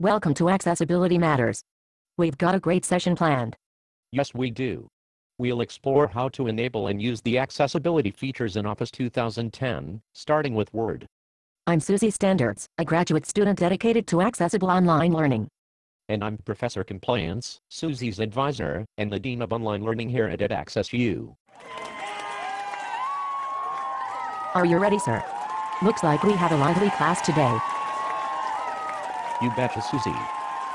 Welcome to Accessibility Matters. We've got a great session planned. Yes, we do. We'll explore how to enable and use the accessibility features in Office 2010, starting with Word. I'm Susie Standards, a graduate student dedicated to accessible online learning. And I'm Professor Compliance, Susie's advisor, and the Dean of Online Learning here at EdAccessU. Are you ready, sir? Looks like we have a lively class today. You betcha, Susie.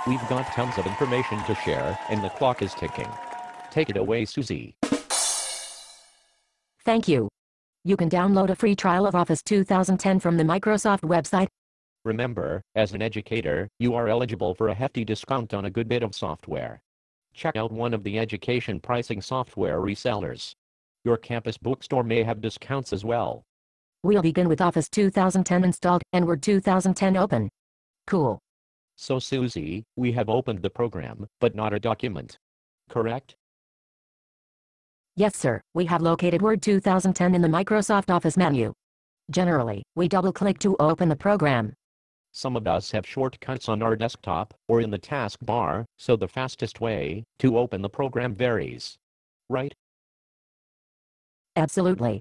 We've got tons of information to share, and the clock is ticking. Take it away, Susie. Thank you. You can download a free trial of Office 2010 from the Microsoft website. Remember, as an educator, you are eligible for a hefty discount on a good bit of software. Check out one of the education pricing software resellers. Your campus bookstore may have discounts as well. We'll begin with Office 2010 installed and Word 2010 open. Cool. So Susie, we have opened the program, but not a document. Correct? Yes, sir. We have located Word 2010 in the Microsoft Office menu. Generally, we double-click to open the program. Some of us have shortcuts on our desktop or in the taskbar, so the fastest way to open the program varies. Right? Absolutely.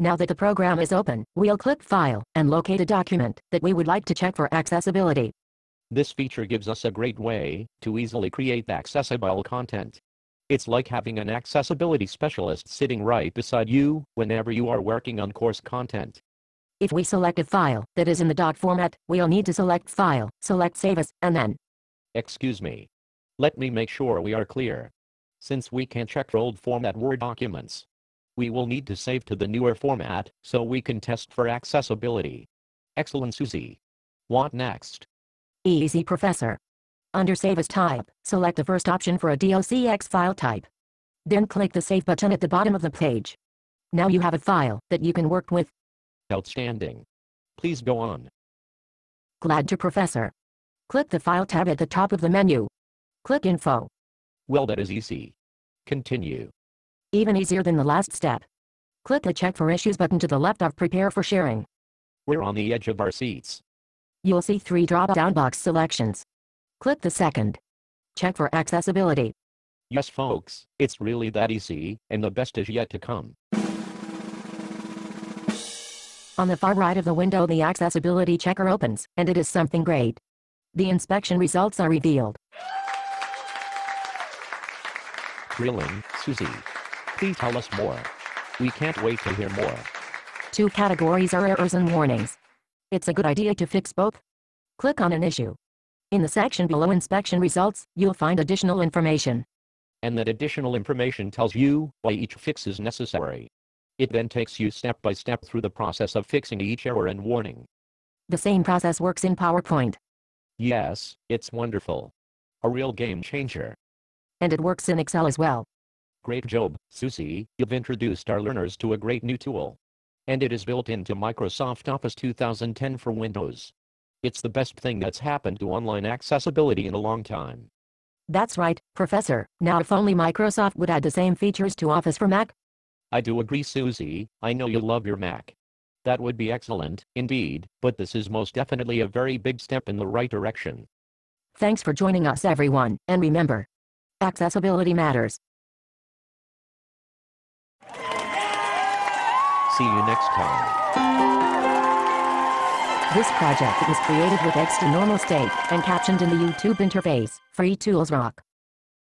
Now that the program is open, we'll click File and locate a document that we would like to check for accessibility. This feature gives us a great way to easily create accessible content. It's like having an accessibility specialist sitting right beside you whenever you are working on course content. If we select a file that is in the doc format, we'll need to select File, select Save As, and then. Excuse me. Let me make sure we are clear. Since we can check for old format Word documents, we will need to save to the newer format so we can test for accessibility. Excellent Susie. What next? Easy Professor. Under Save As type, select the first option for a DOCX file type. Then click the Save button at the bottom of the page. Now you have a file that you can work with. Outstanding. Please go on. Glad to Professor. Click the File tab at the top of the menu. Click Info. Well that is easy. Continue. Even easier than the last step. Click the Check for Issues button to the left of Prepare for Sharing. We're on the edge of our seats. You'll see three drop-down box selections. Click the second. Check for accessibility. Yes folks, it's really that easy, and the best is yet to come. On the far right of the window the accessibility checker opens, and it is something great. The inspection results are revealed. Thrilling, Susie. Please tell us more. We can't wait to hear more. Two categories are errors and warnings. It's a good idea to fix both. Click on an issue. In the section below inspection results, you'll find additional information. And that additional information tells you why each fix is necessary. It then takes you step by step through the process of fixing each error and warning. The same process works in PowerPoint. Yes, it's wonderful. A real game changer. And it works in Excel as well. Great job, Susie, you've introduced our learners to a great new tool. And it is built into Microsoft Office 2010 for Windows. It's the best thing that's happened to online accessibility in a long time. That's right, Professor. Now if only Microsoft would add the same features to Office for Mac. I do agree Susie, I know you love your Mac. That would be excellent, indeed, but this is most definitely a very big step in the right direction. Thanks for joining us everyone, and remember, accessibility matters. See you next time. This project was created with xtranormal state and captioned in the YouTube interface. Free Tools Rock.